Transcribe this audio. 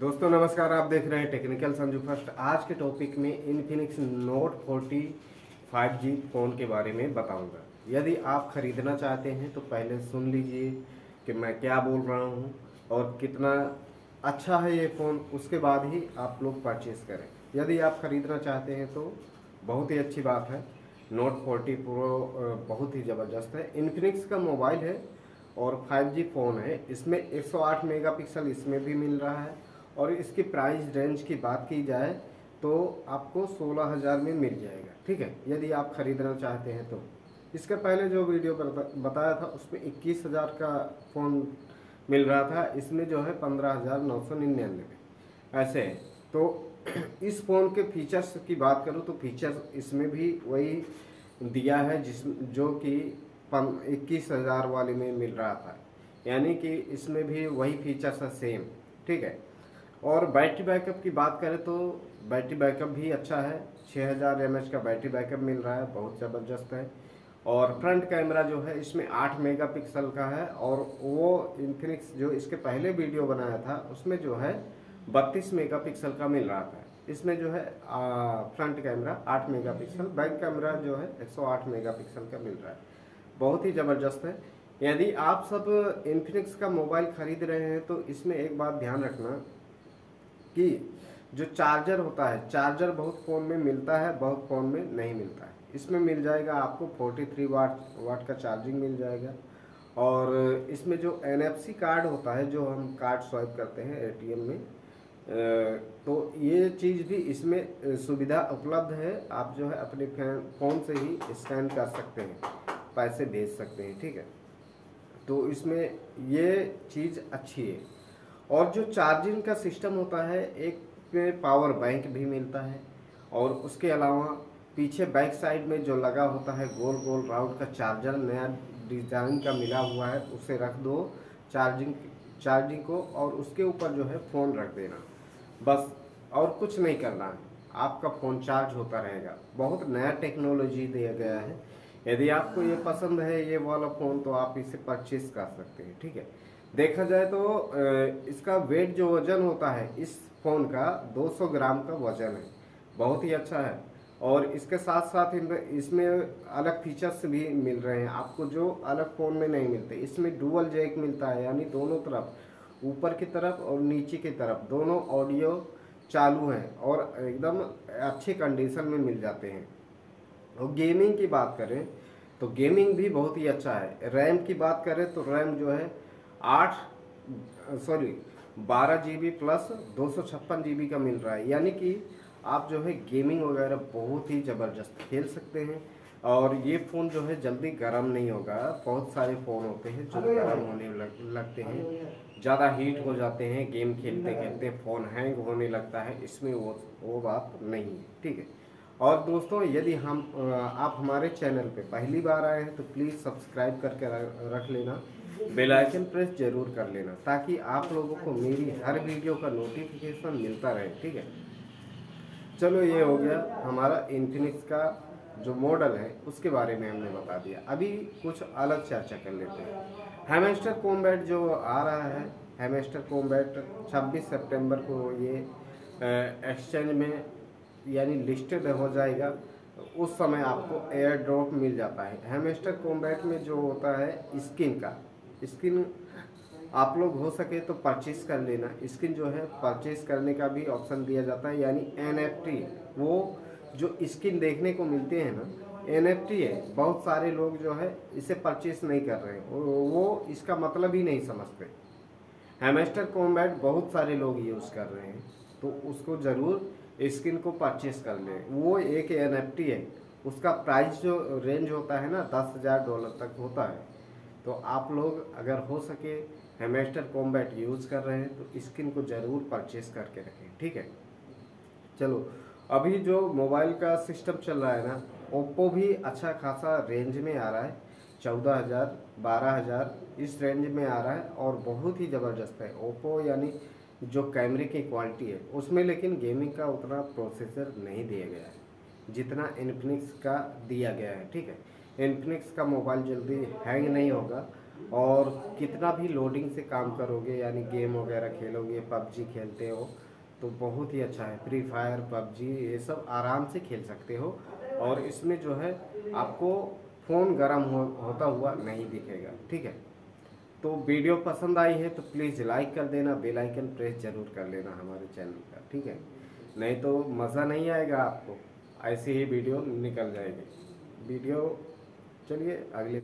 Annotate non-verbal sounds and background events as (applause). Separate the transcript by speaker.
Speaker 1: दोस्तों, नमस्कार, आप देख रहे हैं टेक्निकल संजू फ़र्स्ट आज के टॉपिक में इन्फिनिक्स नोट 40 5G फ़ोन के बारे में बताऊँगा। यदि आप खरीदना चाहते हैं तो पहले सुन लीजिए कि मैं क्या बोल रहा हूँ और कितना अच्छा है ये फ़ोन उसके बाद ही आप लोग परचेज़ करें। यदि आप खरीदना चाहते हैं तो बहुत ही अच्छी बात है। नोट 40 प्रो बहुत ही ज़बरदस्त है। इन्फिनिक्स का मोबाइल है और 5G फ़ोन है। इसमें 108 मेगापिक्सल इसमें भी मिल रहा है। और इसकी प्राइस रेंज की बात की जाए तो आपको 16000 में मिल जाएगा, ठीक है? यदि आप खरीदना चाहते हैं तो। इसके पहले जो वीडियो बताया था, उसमें 21000 का फ़ोन मिल रहा था, इसमें जो है 15999 ऐसे है। तो (clears throat) इस फ़ोन के फीचर्स की बात करूँ तो फीचर्स इसमें भी वही दिया है, जिस, जो कि इक्कीस हज़ार वाले में मिल रहा था। यानी कि इसमें भी वही फीचर्स है सेम ठीक है? और बैटरी बैकअप की बात करें तो बैटरी बैकअप भी अच्छा है। 6000 हज़ार का बैटरी बैकअप मिल रहा है बहुत ज़बरदस्त है। और फ्रंट कैमरा जो है इसमें 8 मेगापिक्सल का है और वो इन्फिनिक्स जो इसके पहले वीडियो बनाया था उसमें जो है 32 मेगापिक्सल का मिल रहा था इसमें जो है आ, front camera 8 megapixel back camera जो है 108 मेगापिक्सल का मिल रहा है। बहुत ही ज़बरदस्त है। यदि आप सब इन्फिनिक्स का मोबाइल खरीद रहे हैं तो इसमें एक बात ध्यान रखना कि जो चार्जर होता है चार्जर बहुत फ़ोन में मिलता है, बहुत फ़ोन में नहीं मिलता है। इसमें मिल जाएगा आपको 43 वाट वाट का चार्जिंग मिल जाएगा। और इसमें जो एनएफसी कार्ड होता है, जो हम कार्ड स्वाइप करते हैं एटीएम में तो ये चीज़ भी इसमें सुविधा उपलब्ध है। आप जो है अपने फ़ोन से ही स्कैन कर सकते हैं, पैसे भेज सकते हैं, ठीक है? तो इसमें ये चीज़ अच्छी है। और जो चार्जिंग का सिस्टम होता है, एक पावर बैंक भी मिलता है और उसके अलावा पीछे बैक साइड में जो लगा होता है, गोल गोल राउंड का चार्जर, नया डिज़ाइन का मिला हुआ है, उसे रख दो चार्जिंग चार्जिंग को और उसके ऊपर जो है फ़ोन रख देना। बस और कुछ नहीं करना। है आपका फ़ोन चार्ज होता रहेगा। बहुत नया टेक्नोलॉजी दिया गया है। यदि आपको ये पसंद है, ये वाला फ़ोन तो आप इसे परचेज कर सकते हैं, ठीक है? देखा जाए तो इसका वेट जो वज़न होता है, इस फ़ोन का 200 ग्राम का वज़न है। बहुत ही अच्छा है। और इसके साथ साथ इसमें अलग फीचर्स भी मिल रहे हैं। आपको जो अलग फ़ोन में नहीं मिलते, इसमें डुअल जैक मिलता है, यानी दोनों तरफ़, ऊपर की तरफ़ और नीचे की तरफ़, दोनों ऑडियो चालू हैं और एकदम अच्छी कंडीशन में मिल जाते हैं। और गेमिंग की बात करें तो गेमिंग भी बहुत ही अच्छा है। रैम की बात करें तो रैम जो है आठ सॉरी बारह जी बी प्लस दो सौ छप्पन जी बी का मिल रहा है। यानी कि आप जो है गेमिंग वगैरह बहुत ही ज़बरदस्त खेल सकते हैं और ये फ़ोन जो है जल्दी गर्म नहीं होगा। बहुत सारे फ़ोन होते हैं जो गर्म होने लग, लगते हैं। ज़्यादा हीट हो जाते हैं गेम खेलते खेलते फ़ोन हैंग होने लगता है। इसमें वो वो बात नहीं है। ठीक है। और दोस्तों, यदि हम आप हमारे चैनल पे पहली बार आए हैं तो प्लीज़ सब्सक्राइब करके रख लेना। बेल आइकन प्रेस ज़रूर कर लेना, ताकि आप लोगों को मेरी हर वीडियो का नोटिफिकेशन मिलता रहे, ठीक है? चलो, ये हो गया हमारा इन्फिनिक्स का जो मॉडल है, उसके बारे में हमने बता दिया। अभी कुछ अलग चर्चा कर लेते हैं। हेमेस्टर कॉम्बैट जो आ रहा है हेमेस्टर कॉम्बैट 26 सितंबर को ये एक्सचेंज में यानी लिस्टेड हो जाएगा, उस समय आपको एयर ड्रॉप मिल जाता है। हेमेस्टर कॉम्बैट में जो होता है स्किन का स्किन आप लोग हो सके तो परचेज कर लेना। स्किन जो है परचेज करने का भी ऑप्शन दिया जाता है, यानी एनएफटी वो जो स्किन देखने को मिलते हैं ना एनएफटी है, बहुत सारे लोग जो है, इसे परचेज नहीं कर रहे हैं। वो इसका मतलब ही नहीं समझते। हेमेस्टर कॉम्बैट बहुत सारे लोग यूज़ कर रहे हैं तो उसको ज़रूर स्किन को परचेज कर ले। वो एक एनएफटी है। उसका प्राइस जो रेंज होता है ना, दस हज़ार डॉलर तक होता है। तो आप लोग अगर हो सके हेमेस्टर कॉम्बैट यूज़ कर रहे हैं तो स्किन को ज़रूर परचेज करके रखें, ठीक है? चलो, अभी जो मोबाइल का सिस्टम चल रहा है ना ओप्पो भी अच्छा खासा रेंज में आ रहा है। चौदह हज़ार, बारह हज़ार इस रेंज में आ रहा है और बहुत ही ज़बरदस्त है। ओप्पो यानी जो कैमरे की क्वालिटी है उसमें लेकिन गेमिंग का उतना प्रोसेसर नहीं दिया गया है जितना इन्फिनिक्स का दिया गया है ठीक है? इन्फिनिक्स का मोबाइल जल्दी हैंग नहीं होगा और कितना भी लोडिंग से काम करोगे यानी गेम वगैरह खेलोगे पबजी खेलते हो तो बहुत ही अच्छा है। फ्री फायर पबजी ये सब आराम से खेल सकते हो और इसमें जो है आपको फ़ोन गर्म हो, होता हुआ नहीं दिखेगा ठीक है? तो वीडियो पसंद आई है तो प्लीज़ लाइक कर देना बेल आइकन प्रेस ज़रूर कर लेना हमारे चैनल का, ठीक है? नहीं तो मज़ा नहीं आएगा आपको, ऐसे ही वीडियो निकल जाएगी। वीडियो, चलिए अगले